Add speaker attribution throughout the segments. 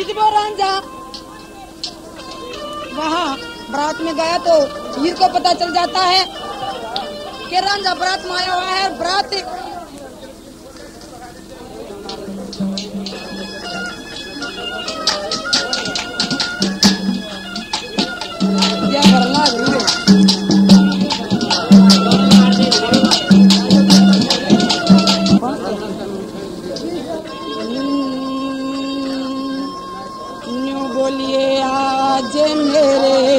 Speaker 1: इजडोरांझा वहाँ बरात में गया तो वीर को पता चल जाता है कि रंजा बरात में आया हुआ है बरात Yeah, but I'm not reading. जे मेरे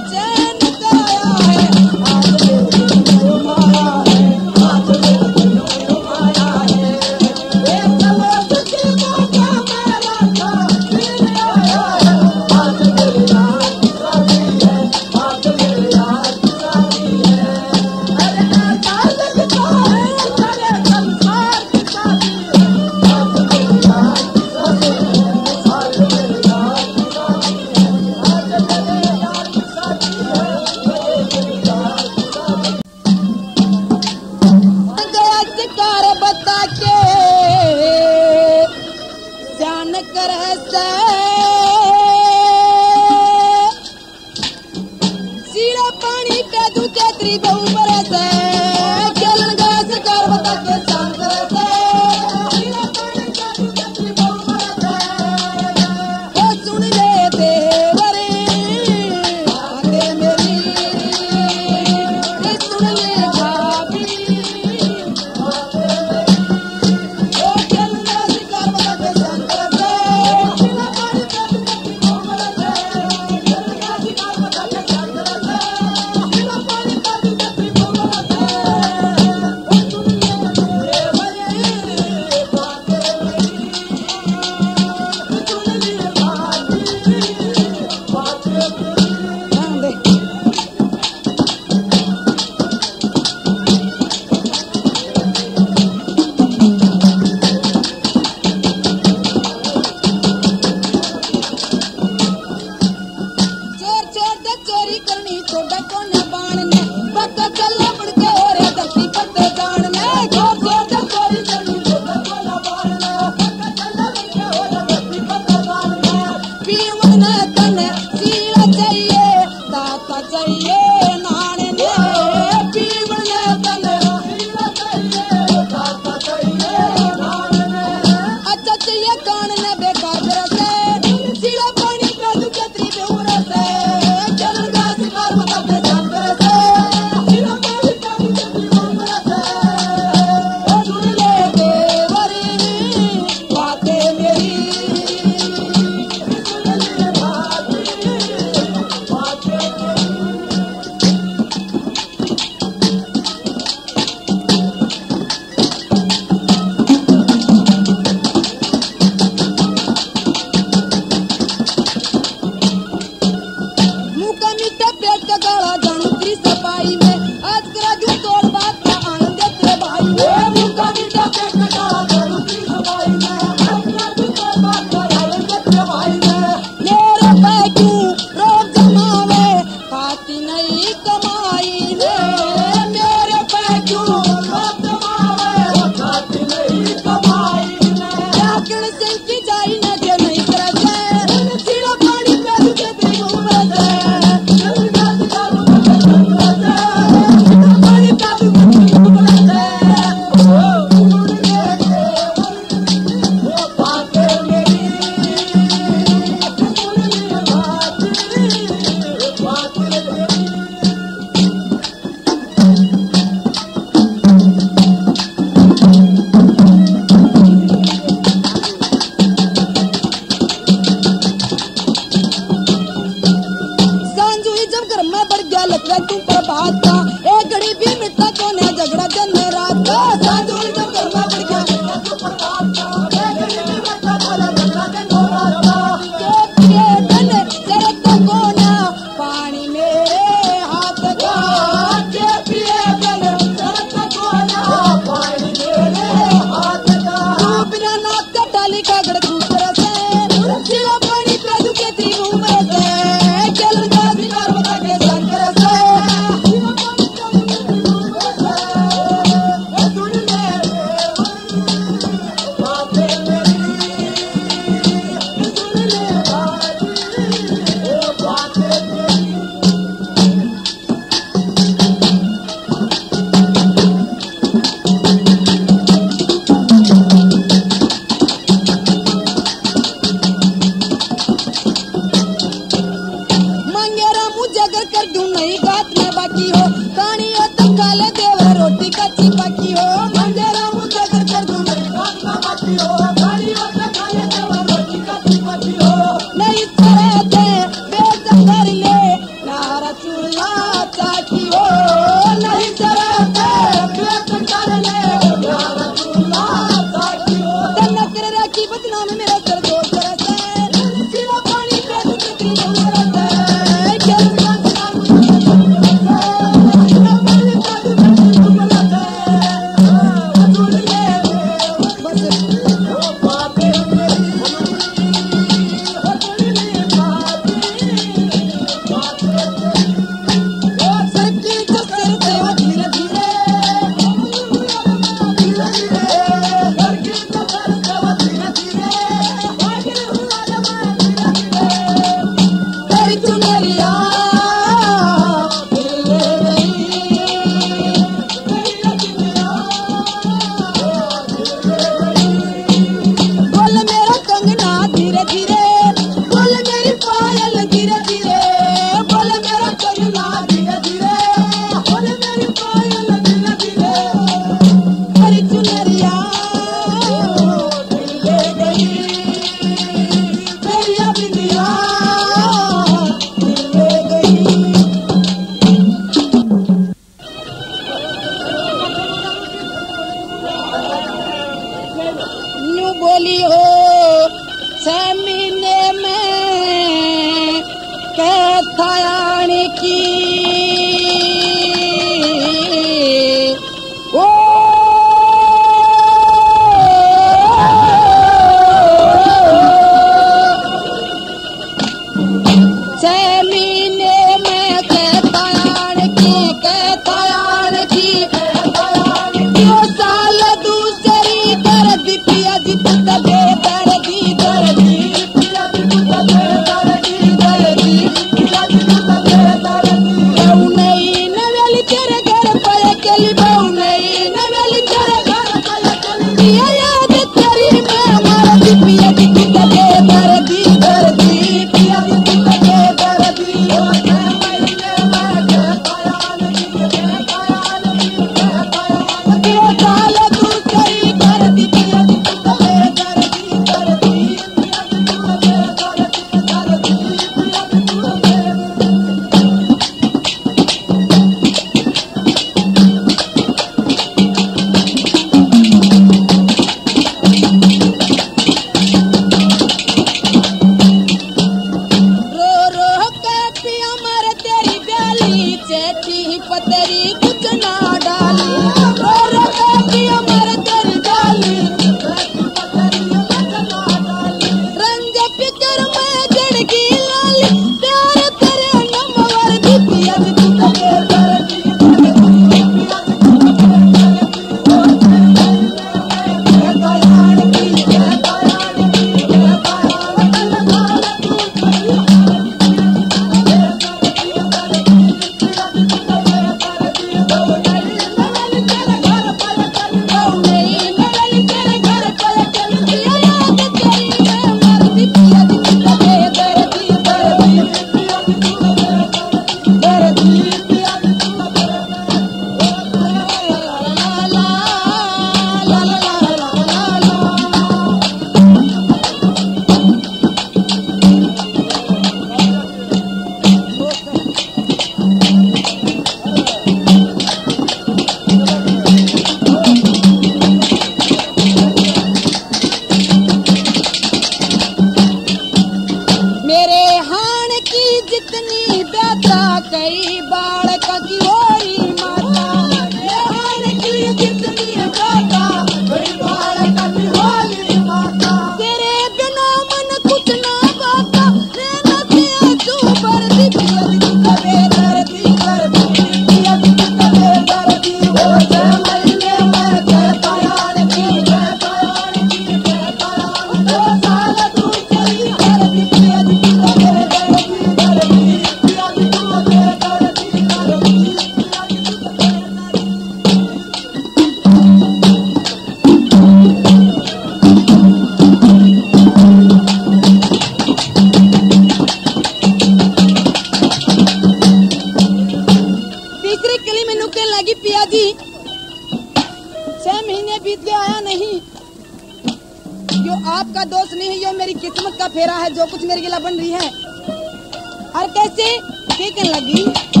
Speaker 1: और कैसे कहने लगी।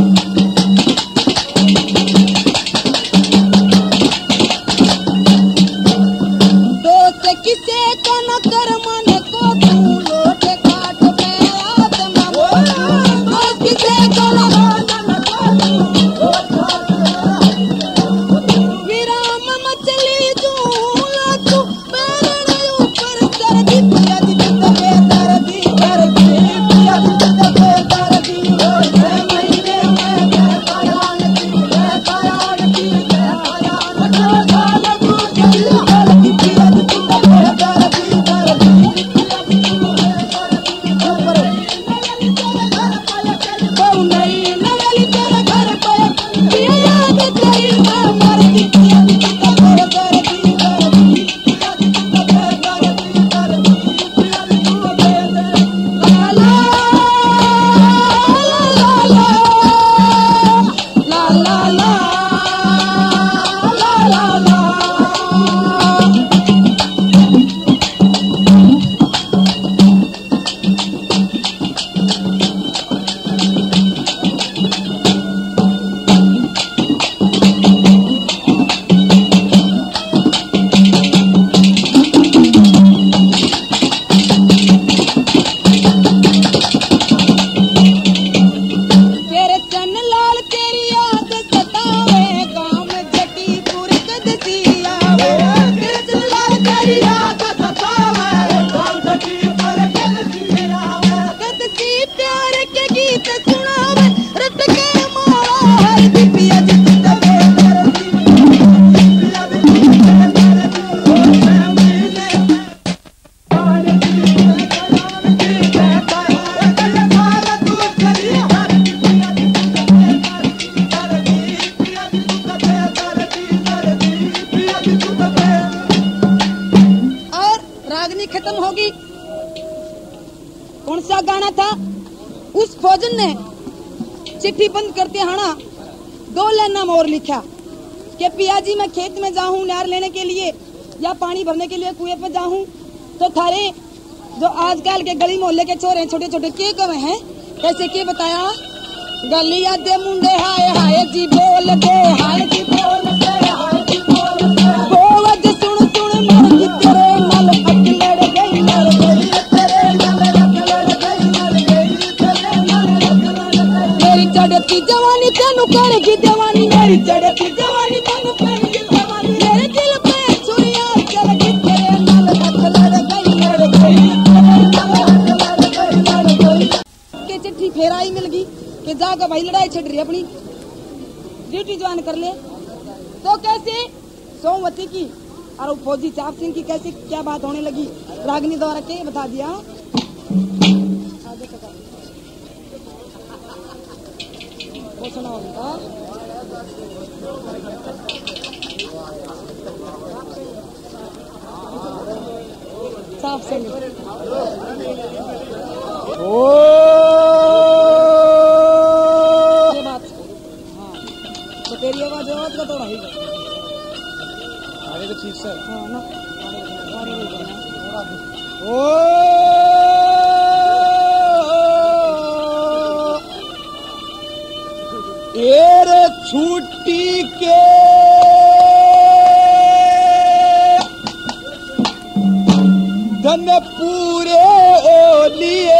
Speaker 1: चिट्ठी बंद करते हाना दो लाइना में और लिखा। कि पिया जी मैं खेत में जाऊँ नार लेने के लिए या पानी भरने के लिए कुएँ पे जाऊँ? तो थारे जो आजकल के गली मोहल्ले के छोरे छोटे छोटे के कवे हैं? कैसे के बताया? गलिया दे मुंडे हाय हाय जी बोल दे हाय जी बोल गई के चिट्ठी फेर आई मिल गई भाई लड़ाई छड़ रही अपनी। ड्यूटी ज्वाइन कर ले। तो कैसे? सोमवती की। और फौजी चाप सिंह की कैसे क्या बात होने लगी? रागनी द्वारा के बता दिया। साफ़ सिंह बात। हाँ। तो
Speaker 2: तो ठीक सर
Speaker 1: हाँ ना।
Speaker 2: ओ!
Speaker 1: धनपुरे होली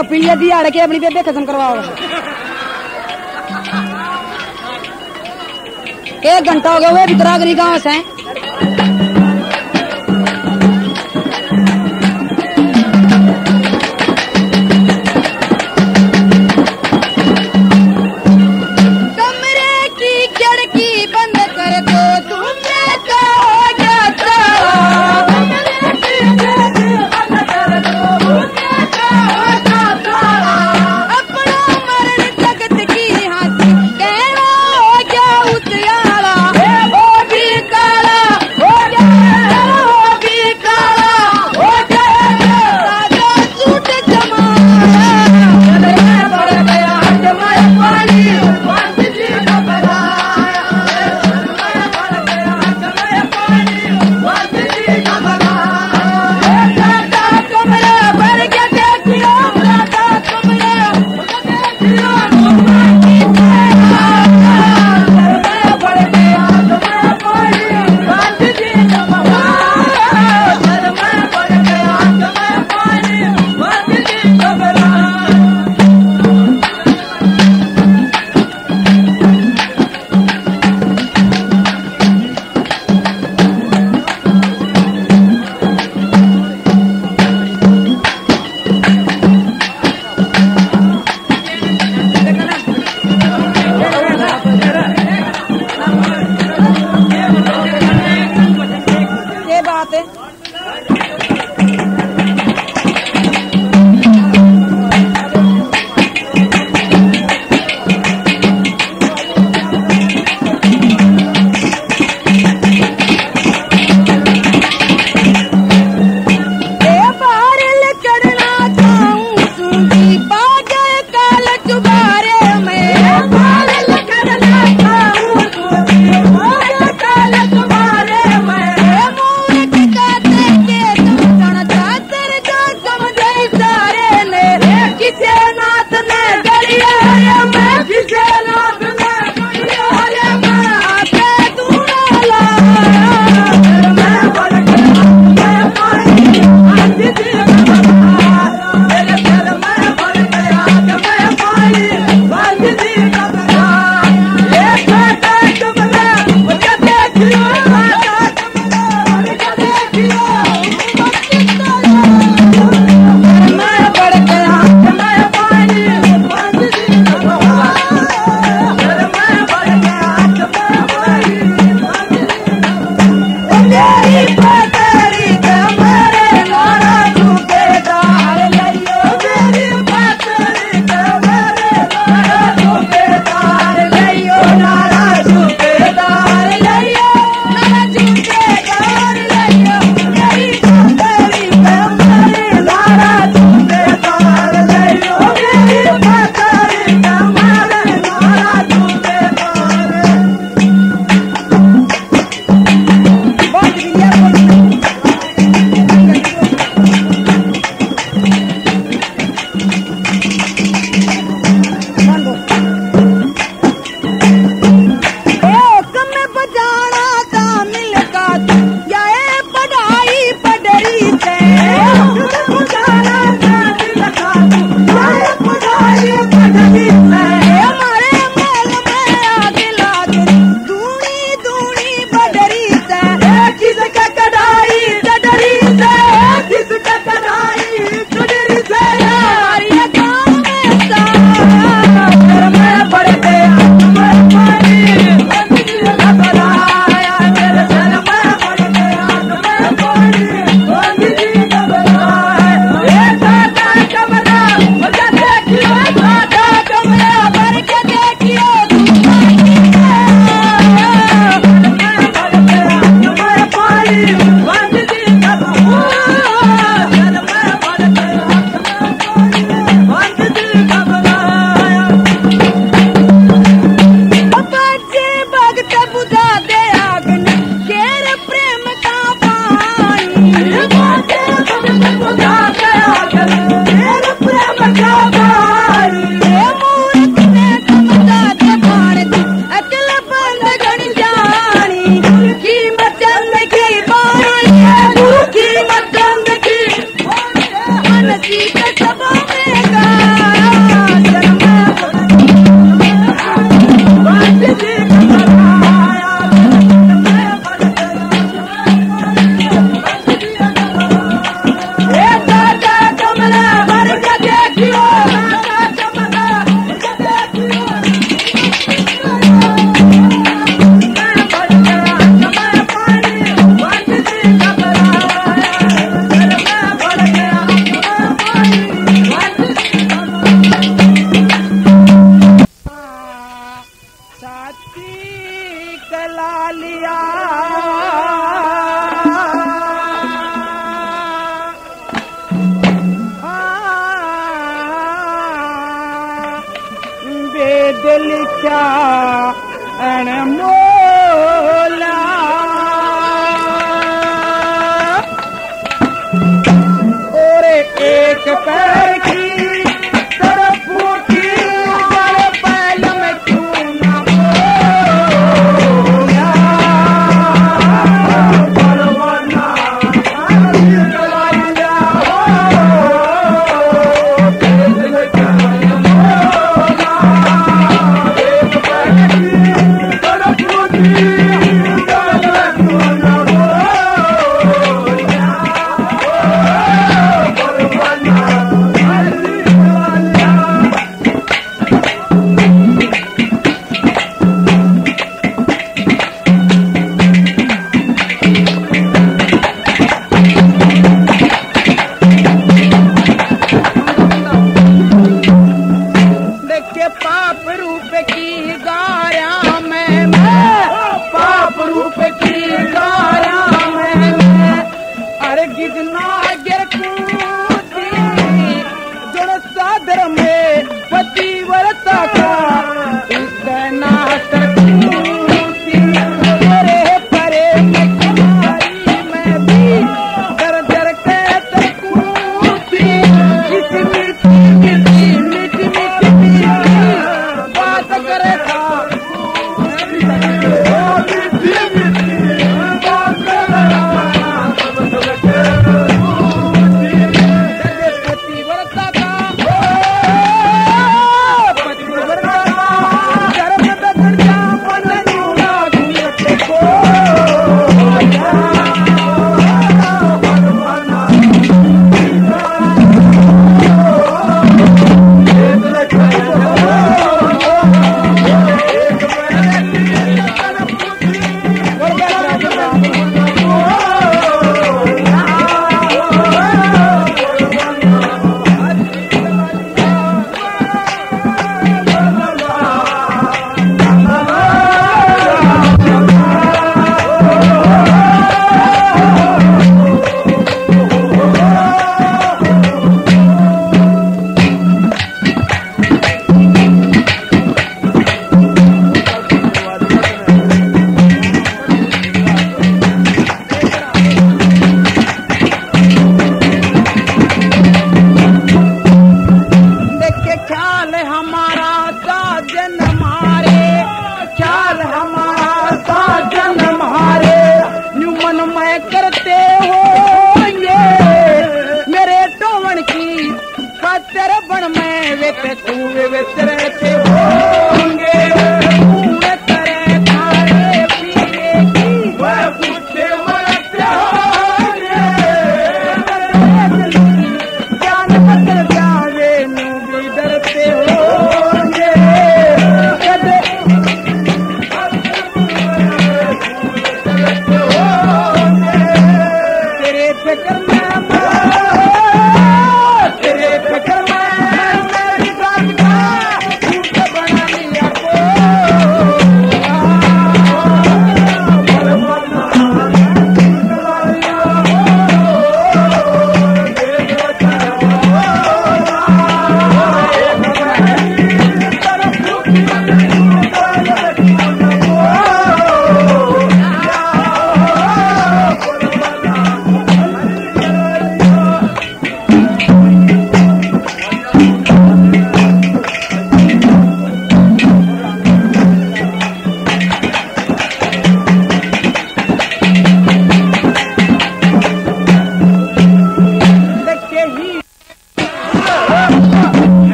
Speaker 1: ਉਹ ਪੀਲੇ ਦੀ ਹੜ ਕੇ ਆਪਣੀ ਬੇਬੇ ਖਤਮ ਕਰਵਾਓ एक घंटा हो गया वो वितरागरी गाँव से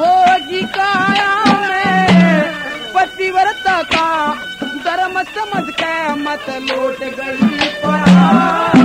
Speaker 1: हो जी काया
Speaker 3: पतिव्रता का धर्म समझ के
Speaker 1: मत लौट गई पड़ा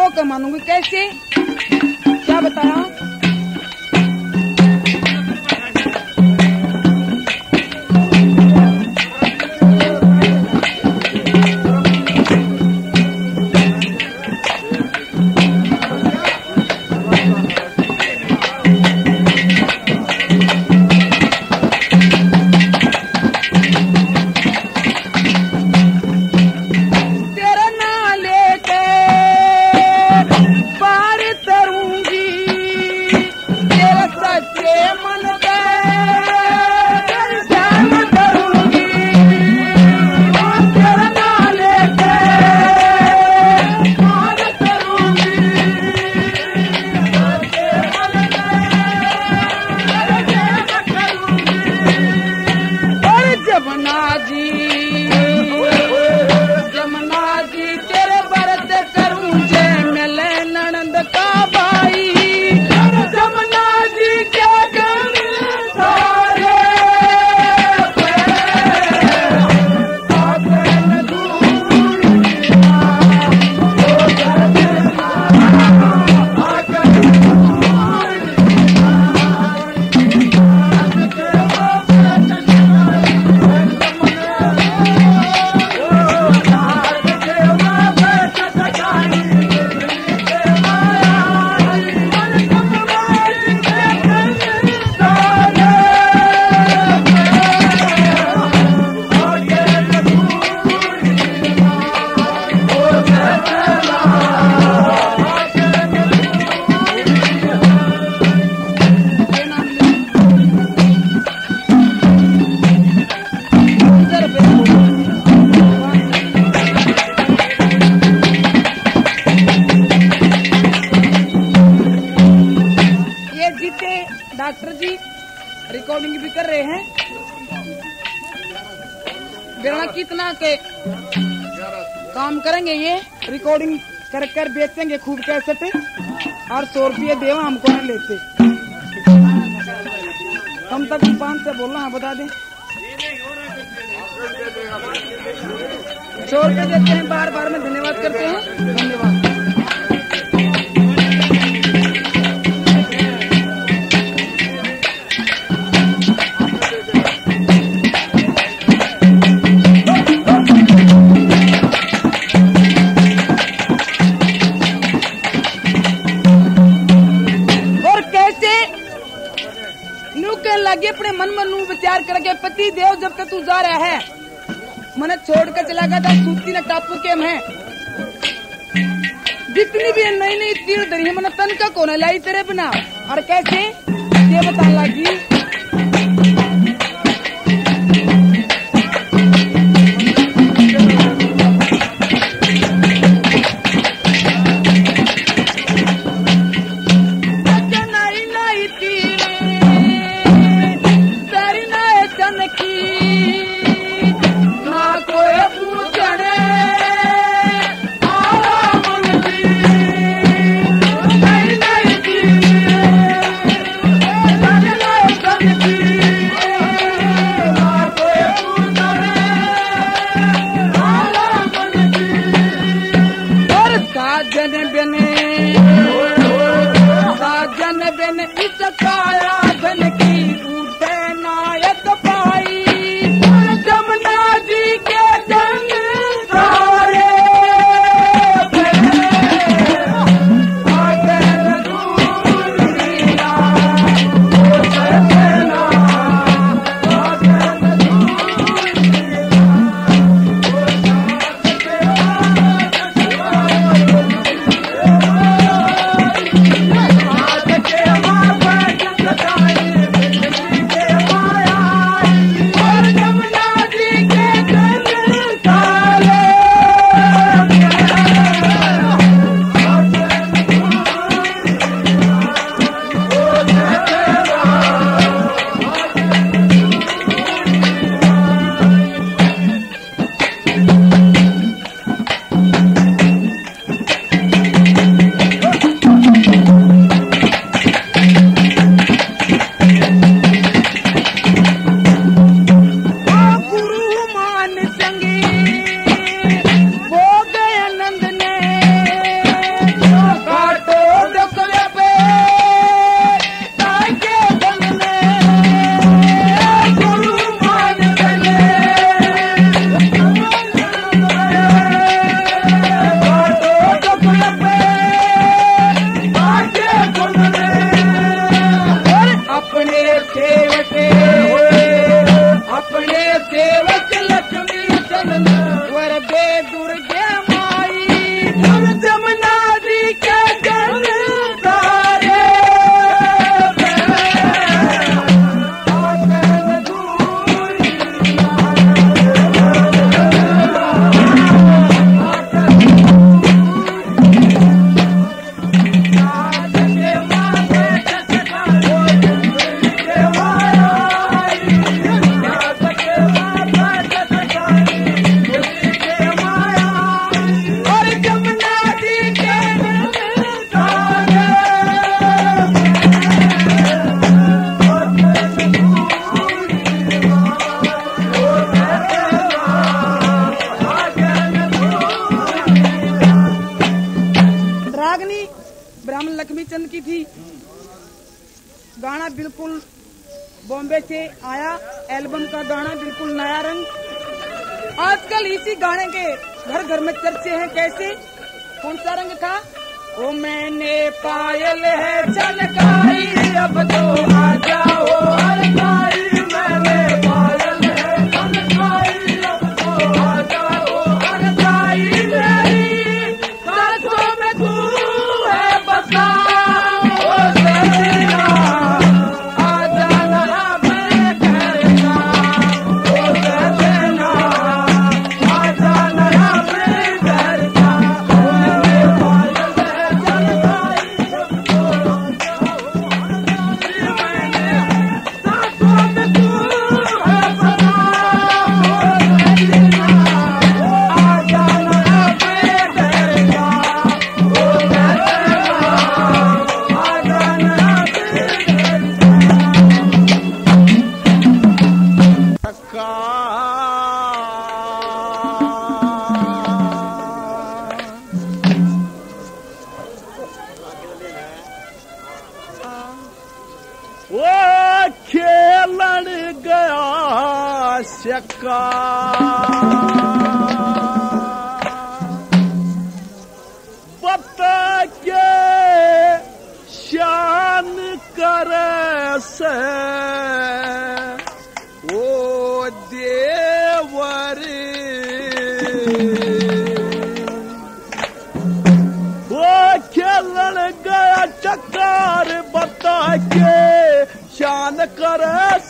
Speaker 1: अब टोक मानूँगी कैसे कौन से बोलना है, बता दें। छोड़ के देते हैं बार बार में धन्यवाद करते हैं। धन्यवाद। लगातार सूती न टापू के है जितनी भी नई नई तीर दरी है, मन तन का कोने लाई तेरे बना। और कैसे? ये बता लगी। ब्राह्मण लक्ष्मी चंद की थी। गाना बिल्कुल बॉम्बे से आया, एल्बम का गाना बिल्कुल नया रंग। आजकल इसी गाने के घर घर में चर्चे हैं कैसे? कौन सा रंग था? ओ मैंने पायल है चलकाई अब तो आ जाओ।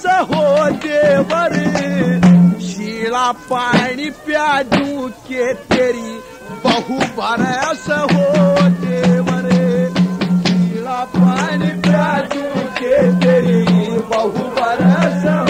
Speaker 2: सहो देवर शीला पानी प्याजू के तेरी बहु बरस हो देवर शीला पानी प्याजू के तेरी बहु बरस हो